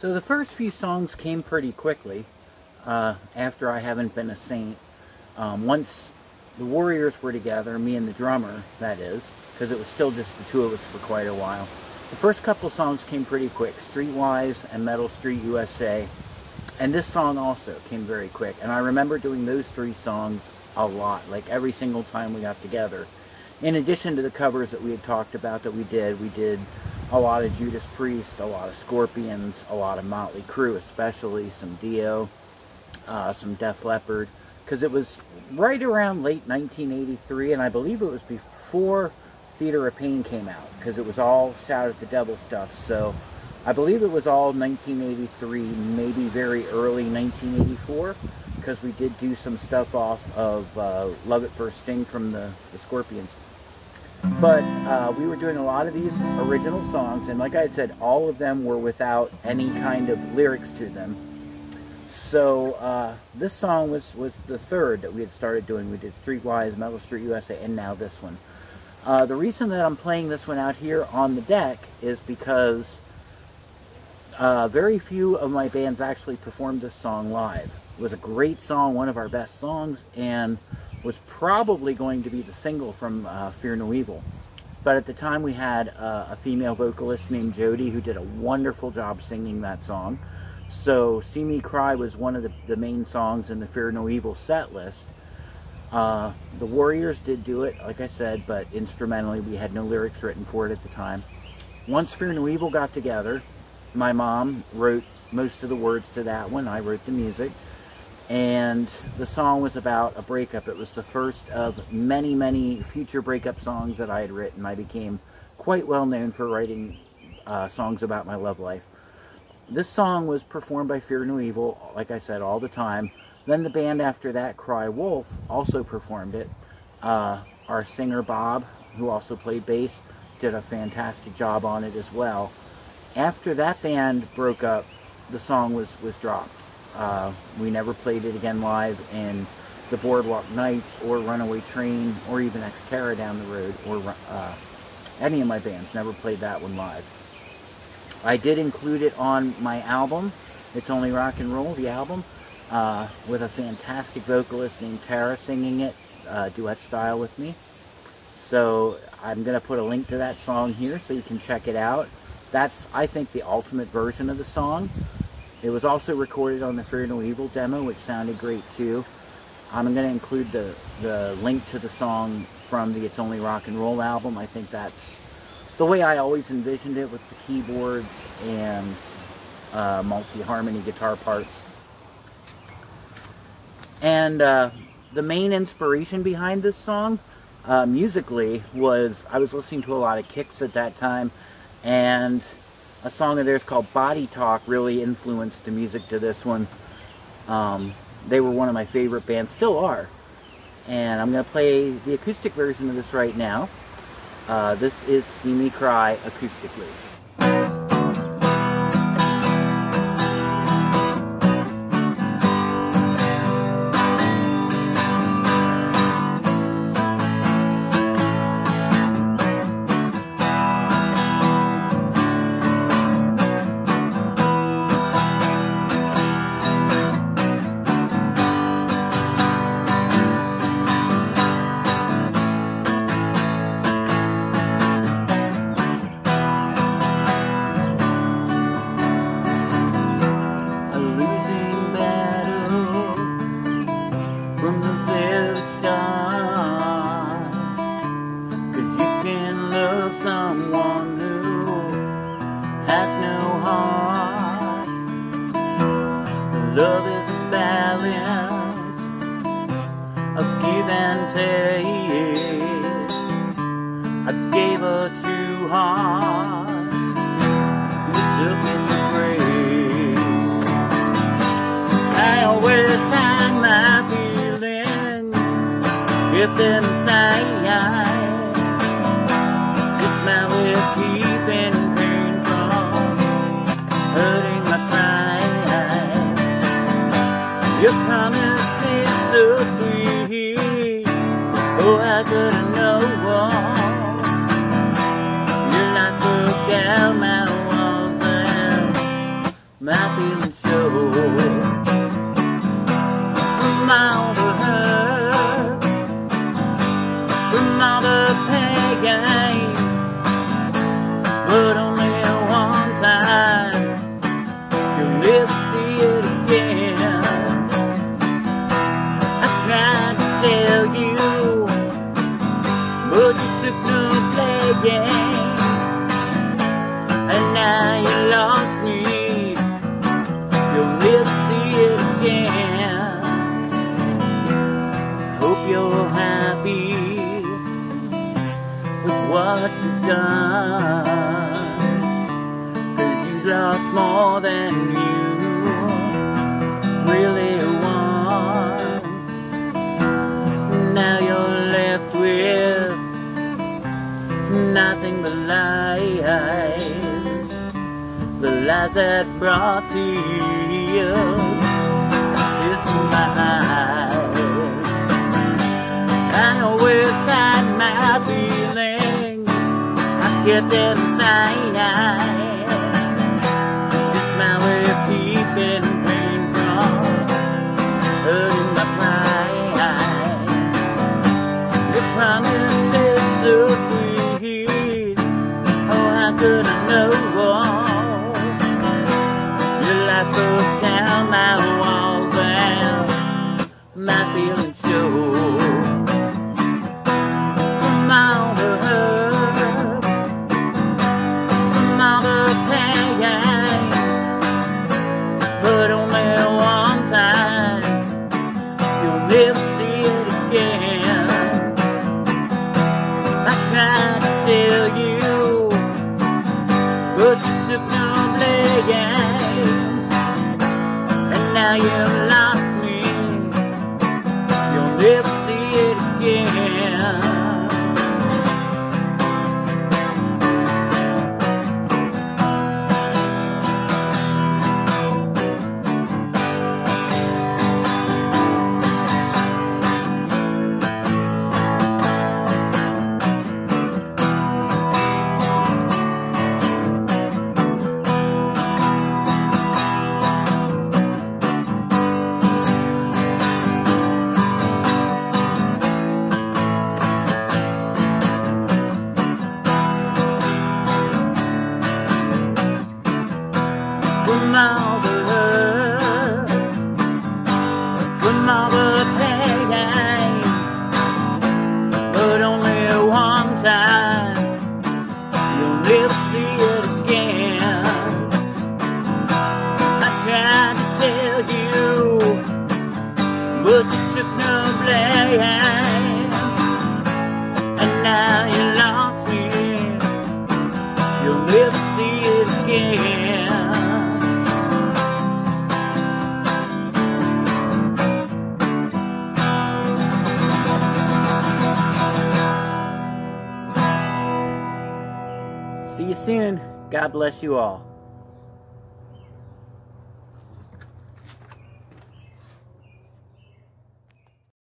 So the first few songs came pretty quickly uh, after I Haven't Been a Saint. Um, once the Warriors were together, me and the drummer, that is, because it was still just the two of us for quite a while. The first couple songs came pretty quick, Streetwise and Metal Street USA. And this song also came very quick. And I remember doing those three songs a lot, like every single time we got together. In addition to the covers that we had talked about that we did, we did a lot of Judas Priest, a lot of Scorpions, a lot of Motley Crue, especially some Dio, uh, some Def Leppard, because it was right around late 1983, and I believe it was before Theater of Pain came out, because it was all Shout at the Devil stuff. So I believe it was all 1983, maybe very early 1984, because we did do some stuff off of uh, Love at First Sting from the, the Scorpions. But uh, we were doing a lot of these original songs, and like I had said, all of them were without any kind of lyrics to them. So uh, this song was, was the third that we had started doing. We did Streetwise, Metal Street USA, and now this one. Uh, the reason that I'm playing this one out here on the deck is because uh, very few of my bands actually performed this song live. It was a great song, one of our best songs, and was probably going to be the single from uh, Fear No Evil. But at the time we had uh, a female vocalist named Jody who did a wonderful job singing that song. So See Me Cry was one of the, the main songs in the Fear No Evil set list. Uh, the Warriors did do it, like I said, but instrumentally we had no lyrics written for it at the time. Once Fear No Evil got together, my mom wrote most of the words to that one. I wrote the music and the song was about a breakup. It was the first of many, many future breakup songs that I had written. I became quite well known for writing uh, songs about my love life. This song was performed by Fear No Evil, like I said, all the time. Then the band after that, Cry Wolf, also performed it. Uh, our singer Bob, who also played bass, did a fantastic job on it as well. After that band broke up, the song was, was dropped. Uh, we never played it again live in the Boardwalk Nights or Runaway Train or even Xterra down the road or uh, any of my bands never played that one live. I did include it on my album, It's Only Rock and Roll, the album, uh, with a fantastic vocalist named Tara singing it, uh, duet style with me. So I'm going to put a link to that song here so you can check it out. That's, I think, the ultimate version of the song. It was also recorded on the Fear No Evil demo, which sounded great too. I'm going to include the, the link to the song from the It's Only Rock and Roll album. I think that's the way I always envisioned it with the keyboards and uh, multi-harmony guitar parts. And uh, the main inspiration behind this song, uh, musically, was I was listening to a lot of Kix at that time, and a song of theirs called Body Talk really influenced the music to this one. Um, they were one of my favorite bands, still are. And I'm going to play the acoustic version of this right now. Uh, this is See Me Cry acoustically. Balance of give and take. I gave a true heart, you took it to break. I always hide my feelings if inside. What you've done. Cause you've lost more than you really want. Now you're left with nothing but lies. The lies that brought tears my eyes. I always hide my feelings. Kept inside. It's my way of keeping pain from hurting my pride. Your promise is so sweet. Oh, how could I know? Your life broke down my walls and my feelings show. Blame, and now you've but only one time you'll never see it again. I tried to tell you, but you soon. God bless you all.